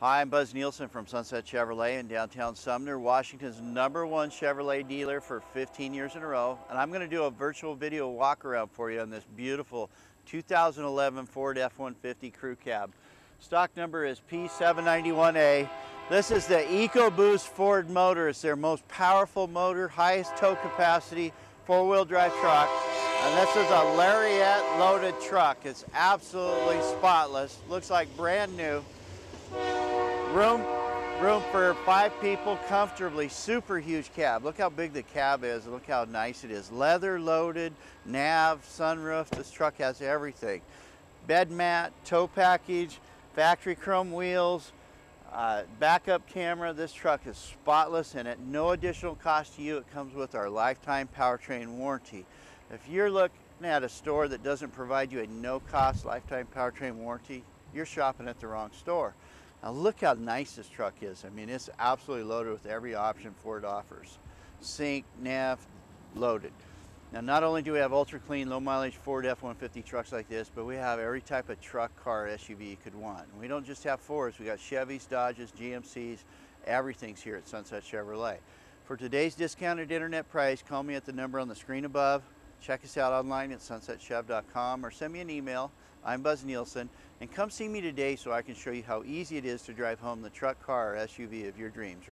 Hi, I'm Buzz Nielsen from Sunset Chevrolet in downtown Sumner, Washington's number one Chevrolet dealer for 15 years in a row. And I'm going to do a virtual video walk around for you on this beautiful 2011 Ford F-150 Crew Cab. Stock number is P791A. This is the EcoBoost Ford motor. It's their most powerful motor, highest tow capacity, four-wheel drive truck. And this is a Lariat loaded truck. It's absolutely spotless. Looks like brand new. Room, room for five people comfortably. Super huge cab. Look how big the cab is. Look how nice it is. Leather loaded, nav, sunroof. This truck has everything. Bed mat, tow package, factory chrome wheels, uh, backup camera. This truck is spotless and at no additional cost to you. It comes with our lifetime powertrain warranty. If you're looking at a store that doesn't provide you a no cost lifetime powertrain warranty, you're shopping at the wrong store. Now look how nice this truck is. I mean, it's absolutely loaded with every option Ford offers. Sync, nav, loaded. Now not only do we have ultra clean, low mileage Ford F-150 trucks like this, but we have every type of truck, car, SUV you could want. And we don't just have Fords, we got Chevys, Dodges, GMCs, everything's here at Sunset Chevrolet. For today's discounted internet price, call me at the number on the screen above. Check us out online at sunsetchev.com or send me an email. I'm Buzz Nielsen and come see me today so I can show you how easy it is to drive home the truck, car, or SUV of your dreams